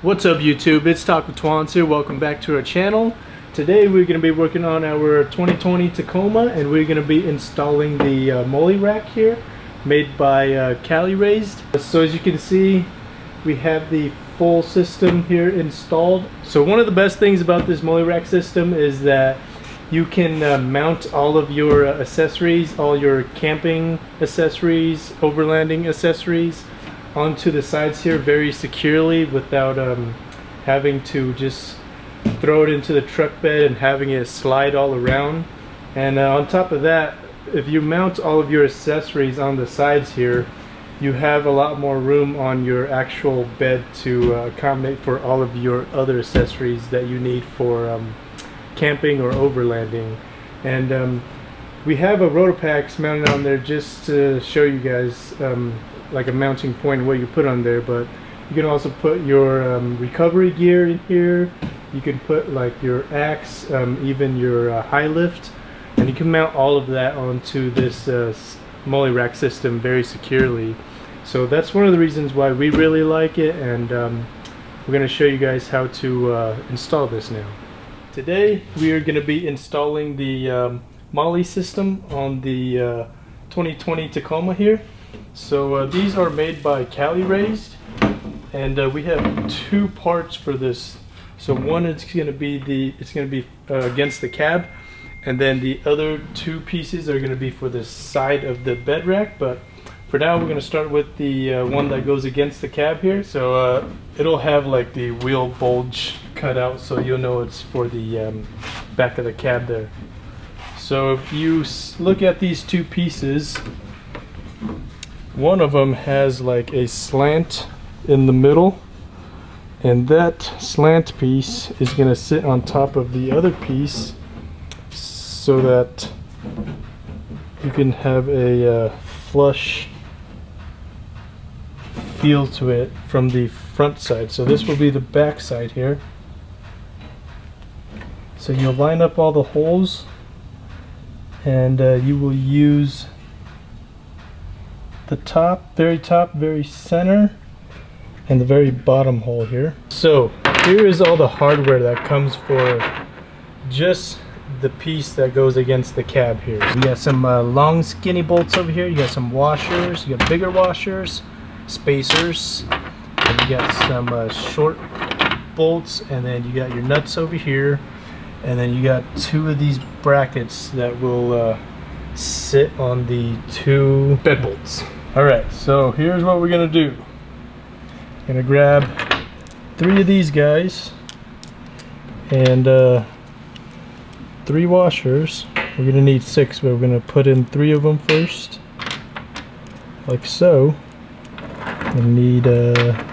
What's up YouTube? It's Talk with Twans here. Welcome back to our channel. Today we're going to be working on our 2020 Tacoma and we're going to be installing the uh, MOLLE rack here made by uh, Cali Raised. So as you can see we have the full system here installed. So one of the best things about this MOLLE rack system is that you can uh, mount all of your uh, accessories, all your camping accessories, overlanding accessories onto the sides here very securely without um, having to just throw it into the truck bed and having it slide all around. And uh, on top of that, if you mount all of your accessories on the sides here, you have a lot more room on your actual bed to uh, accommodate for all of your other accessories that you need for um, camping or overlanding. And um, we have a Rotopax mounted on there just to show you guys um, like a mounting point what you put on there but you can also put your um, recovery gear in here. You can put like your axe um, even your uh, Hi-Lift and you can mount all of that onto this uh, MOLLE rack system very securely. So that's one of the reasons why we really like it and um, we're going to show you guys how to uh, install this now. Today we are going to be installing the MOLLE system on the 2020 uh, Tacoma here. So uh, these are made by Cali Raised and uh, we have two parts for this. So one is going to be the it's going to be uh, against the cab and then the other two pieces are going to be for the side of the bed rack but for now we're going to start with the uh, one that goes against the cab here. So uh, it'll have like the wheel bulge cut out so you'll know it's for the um, back of the cab there so if you look at these two pieces one of them has like a slant in the middle and that slant piece is going to sit on top of the other piece so that you can have a uh, flush feel to it from the front side. So this will be the back side here. So you'll line up all the holes and uh, you will use the top, very top, very center, and the very bottom hole here. So here is all the hardware that comes for just the piece that goes against the cab here. You got some uh, long skinny bolts over here, you got some washers, you got bigger washers, spacers, and you got some uh, short bolts, and then you got your nuts over here, and then you got two of these brackets that will uh, sit on the two bed bolts. Alright, so here's what we're gonna do. Gonna grab three of these guys and uh, three washers. We're gonna need six, but we're gonna put in three of them first, like so. We need uh,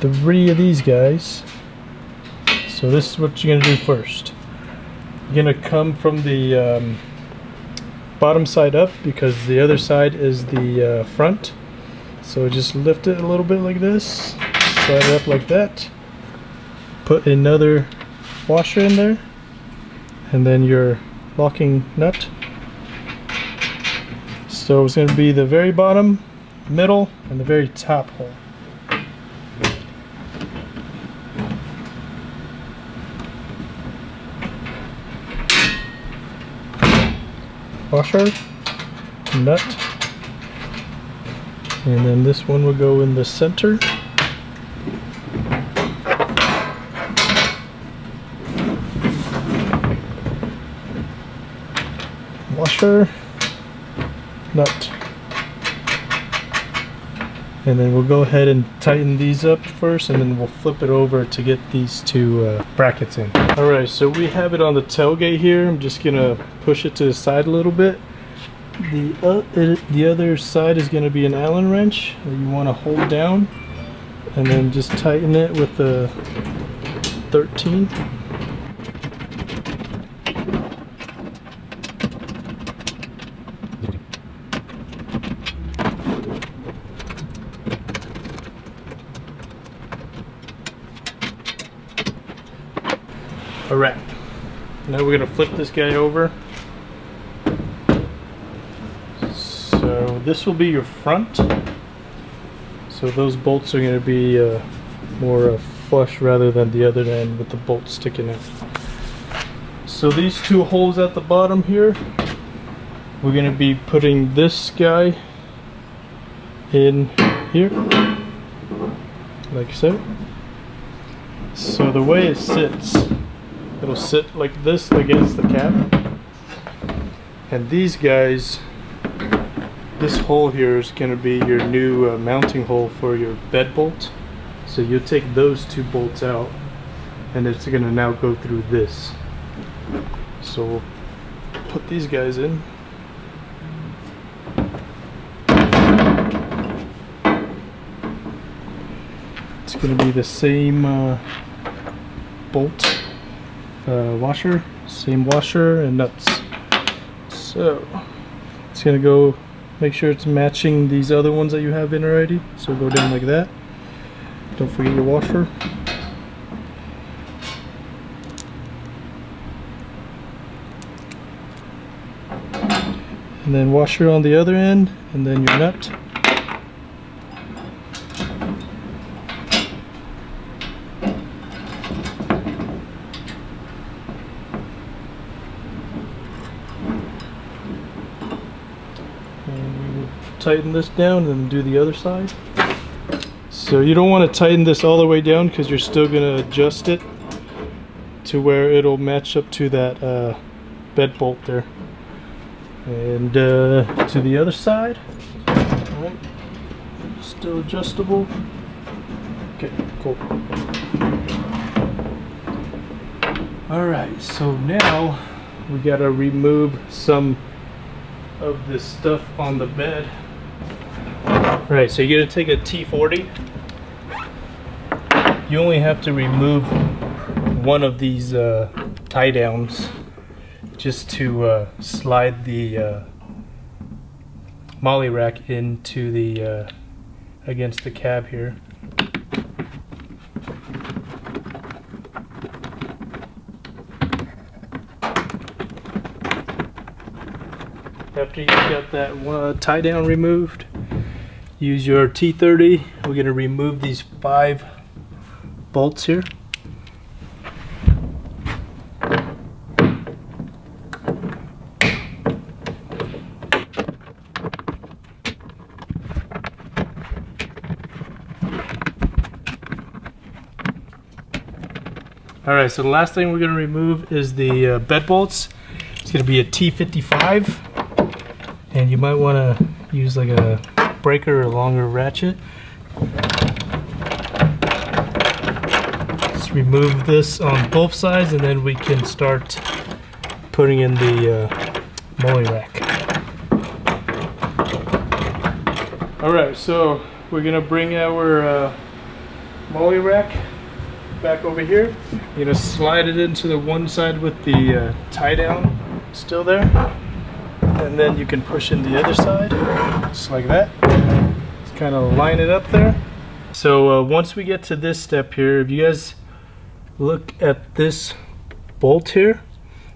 three of these guys. So this is what you're gonna do first. You're gonna come from the um, bottom side up because the other side is the uh, front. So just lift it a little bit like this, slide it up like that, put another washer in there, and then your locking nut. So it's going to be the very bottom, middle, and the very top hole. Washer, nut, and then this one will go in the center. Washer, nut. And then we'll go ahead and tighten these up first and then we'll flip it over to get these two uh, brackets in. Alright, so we have it on the tailgate here. I'm just to push it to the side a little bit. The, uh, the other side is going to be an Allen wrench that you want to hold down and then just tighten it with the 13. Alright, now we're going to flip this guy over. So this will be your front. So So those bolts are going to be uh, more uh, flush rather than the other end with the bolt sticking out. So these two holes at the bottom here, we're going to be putting this guy in here, like so. So the way it sits, it'll sit like this against the cap. And these guys, this hole here is going to be your new uh, mounting hole for your bed bolt. So you'll take those two bolts out and it's going to now go through this. So we'll put these guys in. It's going to be the same uh, bolt uh, washer, same washer and nuts. So it's to go make sure it's matching these other ones that you have in already. So go down like that. Don't forget your washer. and then washer on the other end and then your nut and tighten this down and do the other side. So you don't want to tighten this all the way down because you're still going to adjust it to where it'll match up to that uh, bed bolt there. And uh, to the other side. Still adjustable. Okay cool. All right so now we got to remove some of this stuff on the bed all right so you're gonna take a T40 you only have to remove one of these uh, tie downs just to uh, slide the uh, MOLLE rack into the uh, against the cab here. After you've got that uh, tie down removed, use your T30. We're going to remove these five bolts here. All right, so the last thing we're gonna remove is the uh, bed bolts. It's gonna be a T55, and you might wanna use like a breaker or longer ratchet. Let's remove this on both sides, and then we can start putting in the uh, MOLLE rack. All right, so we're gonna bring our uh, MOLLE rack back over here. You're gonna slide it into the one side with the uh, tie down still there. And then you can push in the other side, just like that. Kind of line it up there. So uh, once we get to this step here, if you guys look at this bolt here,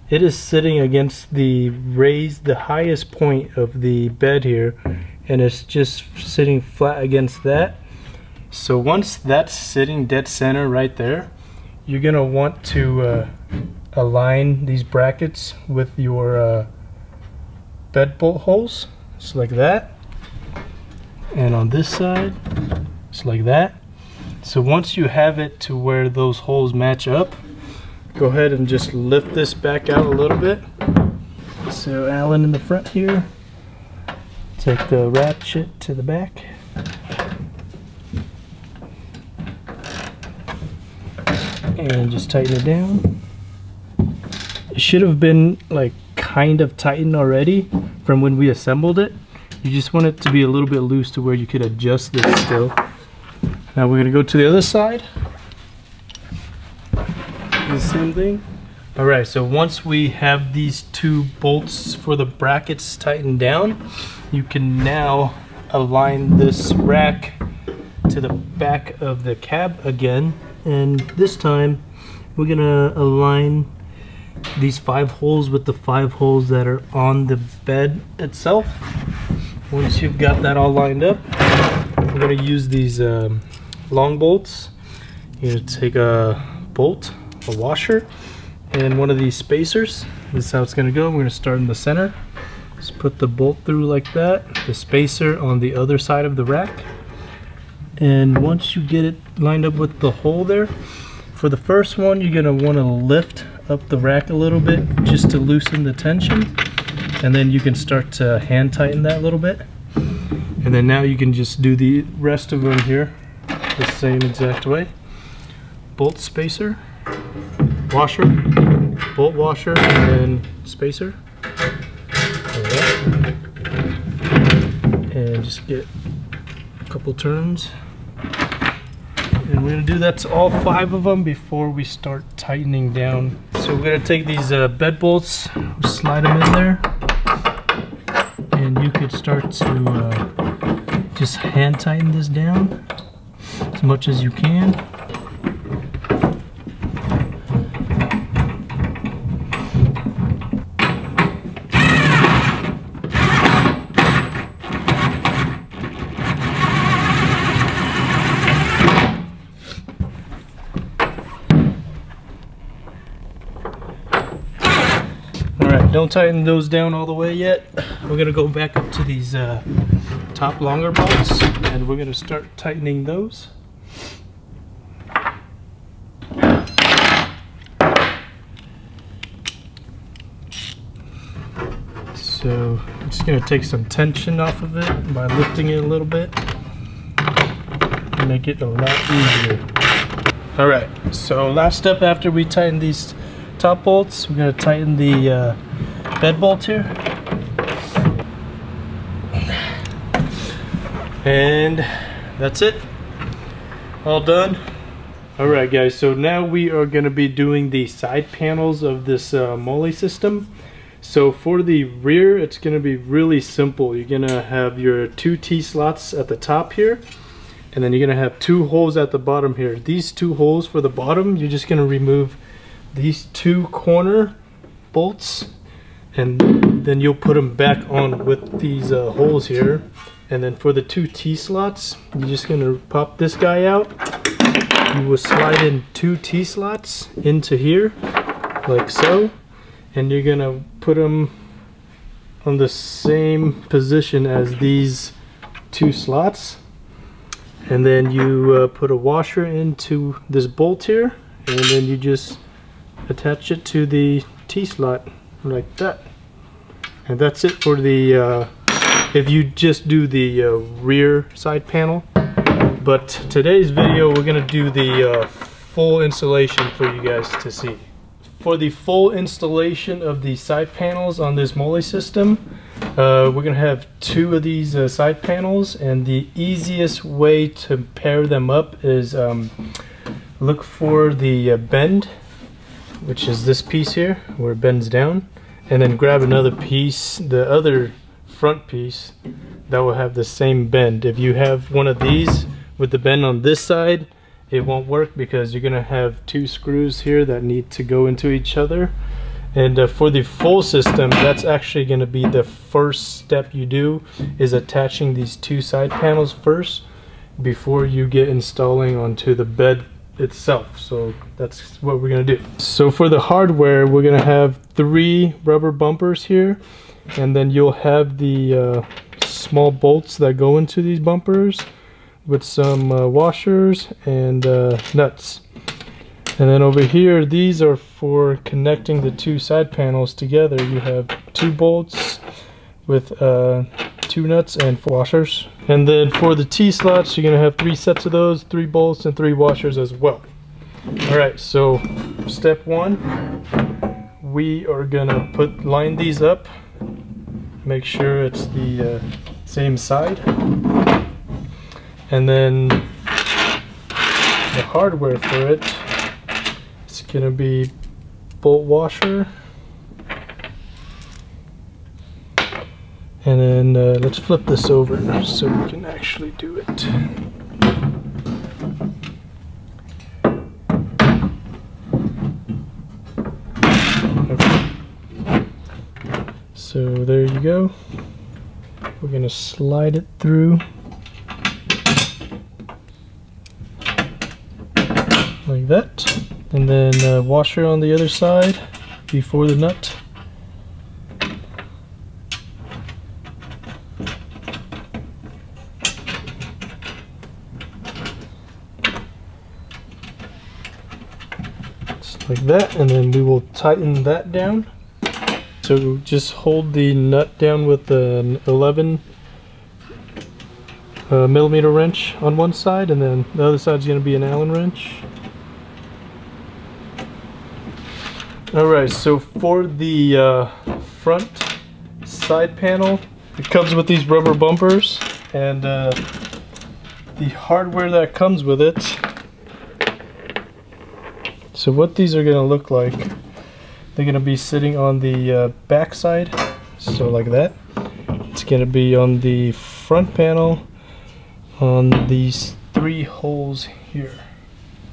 it is sitting against the raised, the highest point of the bed here, and it's just sitting flat against that. So once that's sitting dead center right there, you're gonna want to uh, align these brackets with your uh, bed bolt holes, just like that. And on this side, just like that. So once you have it to where those holes match up, go ahead and just lift this back out a little bit. So Allen in the front here, take the ratchet to the back. and just tighten it down. It should have been like kind of tightened already from when we assembled it. You just want it to be a little bit loose to where you could adjust this still. Now we're gonna go to the other side. The same thing. All right, so once we have these two bolts for the brackets tightened down, you can now align this rack to the back of the cab again and this time we're gonna align these five holes with the five holes that are on the bed itself once you've got that all lined up we're we're gonna use these um, long bolts. You're gonna take a bolt, a washer, and one of these spacers. This is how it's gonna go. We're gonna start in the center. Just put the bolt through like that. The spacer on the other side of the rack. And once you get it lined up with the hole there, for the first one, you're gonna wanna lift up the rack a little bit just to loosen the tension. And then you can start to hand tighten that a little bit. And then now you can just do the rest of them here the same exact way. Bolt spacer, washer, bolt washer, and spacer. And just get a couple turns. And we're gonna do that to all five of them before we start tightening down. So we're gonna take these uh, bed bolts, slide them in there, could start to uh, just hand tighten this down as much as you can. Alright, don't tighten those down all the way yet. We're going to go back up to these uh, top longer bolts and we're going to start tightening those. So I'm just going to take some tension off of it by lifting it a little bit make it a lot easier. Alright, so last step after we tighten these top bolts. We're to tighten the uh, bed bolt here. And that's it. All done. Alright guys, so now we are going to be doing the side panels of this uh, system. So for the rear, it's going to be really simple. You're going to have your two T-slots at the top here. And then you're going to have two holes at the bottom here. These two holes for the bottom, you're just going to remove these two corner bolts and then you'll put them back on with these uh, holes here. And then for the two T-slots you're just gonna pop this guy out. You will slide in two T-slots into here like so. And you're gonna put them on the same position as these two slots. And then you uh, put a washer into this bolt here. And then you just attach it to the T-slot like that. And that's it for the, uh, if you just do the uh, rear side panel. But today's video, we're gonna do the uh, full installation for you guys to see. For the full installation of the side panels on this MOLLE system, uh, we're gonna have two of these uh, side panels and the easiest way to pair them up is um, look for the uh, bend which is this piece here where it bends down and then grab another piece the other front piece that will have the same bend. If you have one of these with the bend on this side it won't work because you're gonna have two screws here that need to go into each other. And uh, for the full system that's actually to be the first step you do is attaching these two side panels first before you get installing onto the bed itself. So that's what we're gonna do. So for the hardware, we're gonna have three rubber bumpers here, and then you'll have the uh, small bolts that go into these bumpers with some uh, washers and uh, nuts. And then over here, these are for connecting the two side panels together. You have two bolts with uh, two nuts and four washers. And then for the T-slots, you're gonna have three sets of those, three bolts and three washers as well. All right, so step one, we are gonna put line these up, make sure it's the uh, same side. And then the hardware for it, it's gonna be bolt washer, And then uh, let's flip this over so we can actually do it. Okay. So there you go. We're going to slide it through. Like that. And then uh, washer on the other side before the nut. Like that and then we will tighten that down. So just hold the nut down with an 11 uh, millimeter wrench on one side and then the other side is going to be an Allen wrench. Alright, so for the uh, front side panel, it comes with these rubber bumpers and uh, the hardware that comes with it. So what these are going to look like, they're going to be sitting on the uh, back side, so like that. It's going to be on the front panel on these three holes here.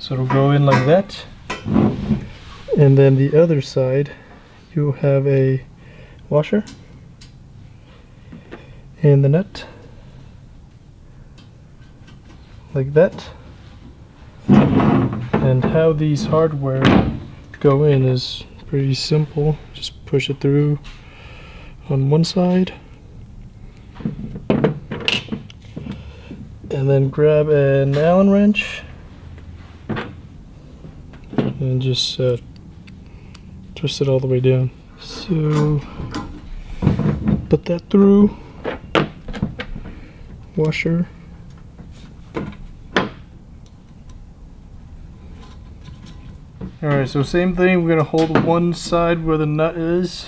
So it'll go in like that and then the other side you have a washer and the nut like that and how these hardware go in is pretty simple just push it through on one side and then grab an allen wrench and just uh, twist it all the way down. So put that through, washer. Alright, so same thing, we're going to hold one side where the nut is,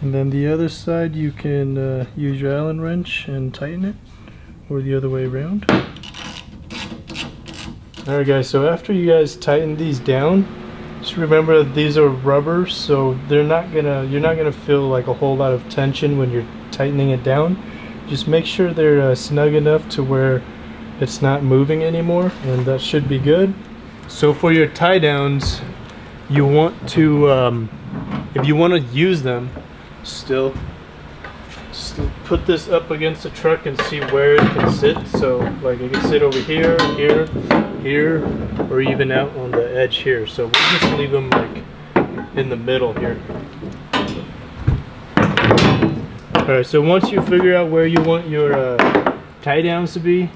and then the other side you can uh, use your Allen wrench and tighten it, or the other way around. Alright guys, so after you guys tighten these down, just remember that these are rubber, so they're not gonna you're not gonna feel like a whole lot of tension when you're tightening it down. Just make sure they're uh, snug enough to where it's not moving anymore, and that should be good. So for your tie downs, you want to, um, if you want to use them, still, just put this up against the truck and see where it can sit. So like it can sit over here, here, here or even out on the edge here. So we'll just leave them like in the middle here. Alright, so once you figure out where you want your uh, tie downs to be,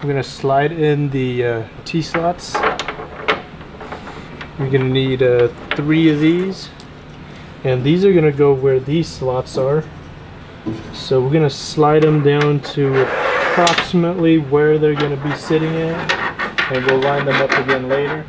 I'm going to slide in the uh, T-slots. You're going to need uh, three of these. And these are going to go where these slots are. So we're going to slide them down to approximately where they're going to be sitting at and we'll line them up again later.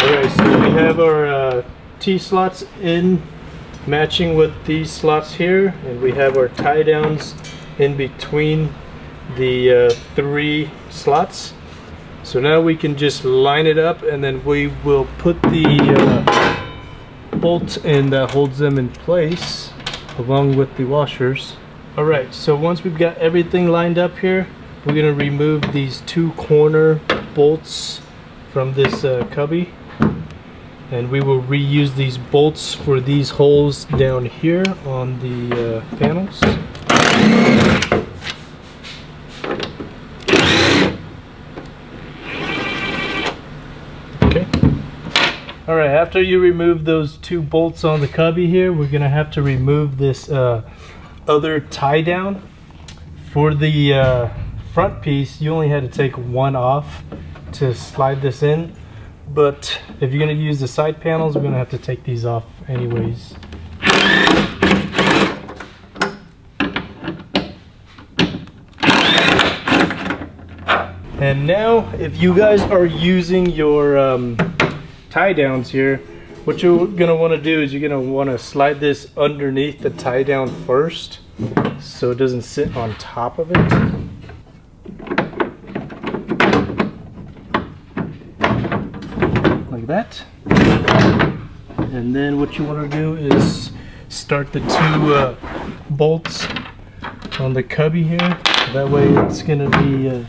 Alright, so we have our uh, T-slots in matching with these slots here and we have our tie downs in between the uh, three slots. So now we can just line it up and then we will put the uh, bolt in that holds them in place along with the washers. Alright so once we've got everything lined up here we're gonna remove these two corner bolts from this uh, cubby and we will reuse these bolts for these holes down here on the uh, panels. Okay. All right after you remove those two bolts on the cubby here we're gonna have to remove this uh, other tie down. For the uh, front piece you only had to take one off to slide this in but if you're going to use the side panels we're going to have to take these off anyways. And now if you guys are using your um, tie downs here what you're going to want to do is you're going to want to slide this underneath the tie down first so it doesn't sit on top of it like that. And then what you want to do is start the two uh, bolts on the cubby here. That way it's going to be uh,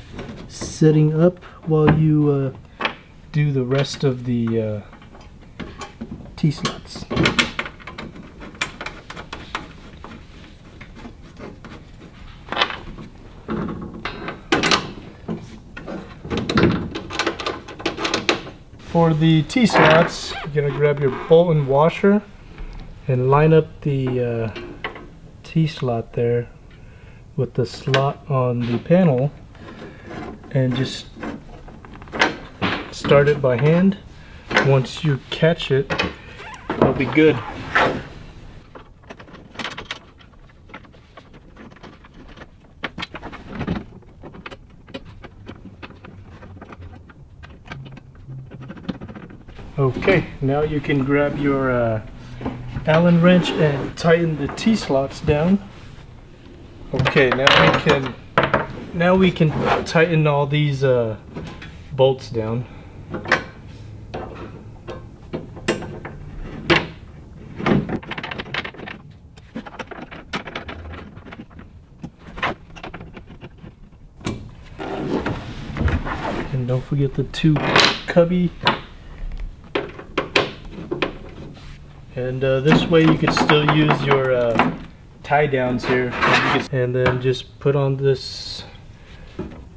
sitting up while you uh, do the rest of the uh, T-slots. For the T-slots, you're going to grab your bolt and washer and line up the uh, T-slot there with the slot on the panel and just start it by hand. Once you catch it, it'll be good. Okay, now you can grab your uh, Allen wrench and tighten the T-slots down. Okay, now we can now we can tighten all these uh, bolts down. And don't forget the two cubby And uh, this way you can still use your uh, tie downs here. And then just put on this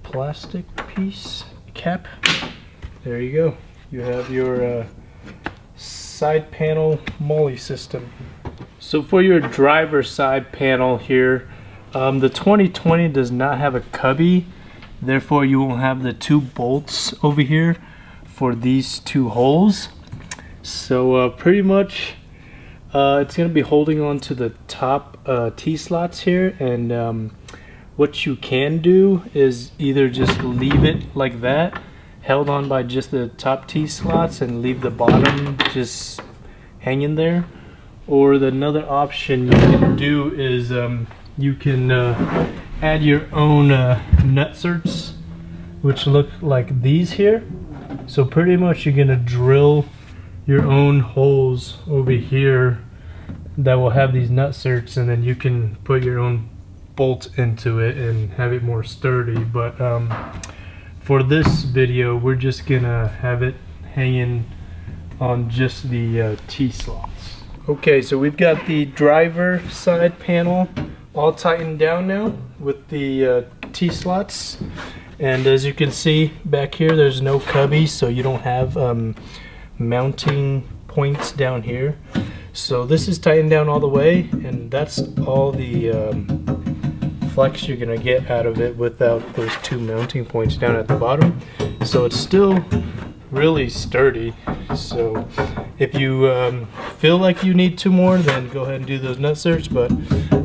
plastic piece cap. There you go. You have your uh, side panel MOLLE system. So for your driver side panel here, um, the 2020 does not have a cubby. Therefore you will have the two bolts over here for these two holes. So uh, pretty much uh, it's going to be holding on to the top uh, T-slots here and um, what you can do is either just leave it like that held on by just the top T-slots and leave the bottom just hanging there. Or the another option you can do is um, you can uh, add your own uh, nutserts which look like these here. So pretty much you're gonna drill your own holes over here that will have these nut nutserts and then you can put your own bolt into it and have it more sturdy but um, for this video we're just gonna have it hanging on just the uh, T-slots. Okay so we've got the driver side panel all tightened down now with the uh, T-slots and as you can see back here there's no cubby so you don't have um, mounting points down here. So this is tightened down all the way and that's all the um, flex you're gonna get out of it without those two mounting points down at the bottom. So it's still really sturdy. So if you um, feel like you need two more, then go ahead and do those nutserts, but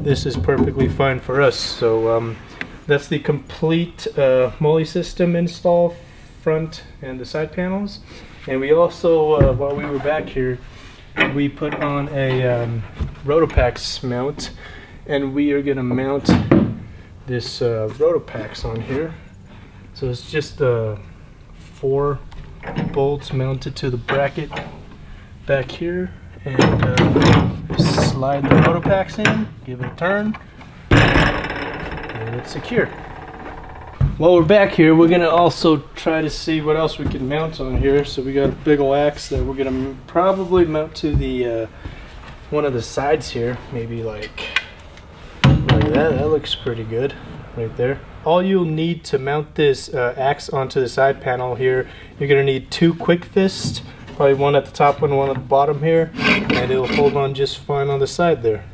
this is perfectly fine for us. So um, that's the complete uh, MOLLE system install front and the side panels. And we also, uh, while we were back here, we put on a um, Rotopax mount and we are going to mount this uh, Rotopax on here. So it's just uh, four bolts mounted to the bracket back here and uh, slide the Rotopax in, give it a turn, and it's secure. While we're back here, we're gonna also try to see what else we can mount on here. So we got a big ol' axe that we're gonna probably mount to the uh, one of the sides here. Maybe like like that. That looks pretty good right there. All you'll need to mount this uh, axe onto the side panel here, you're gonna need two quick fists, probably one at the top and one at the bottom here, and it'll hold on just fine on the side there.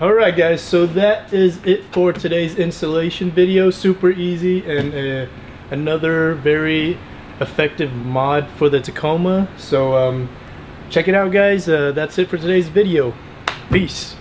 Alright guys, so that is it for today's installation video. Super easy and uh, another very effective mod for the Tacoma. So um, check it out guys. Uh, that's it for today's video. Peace.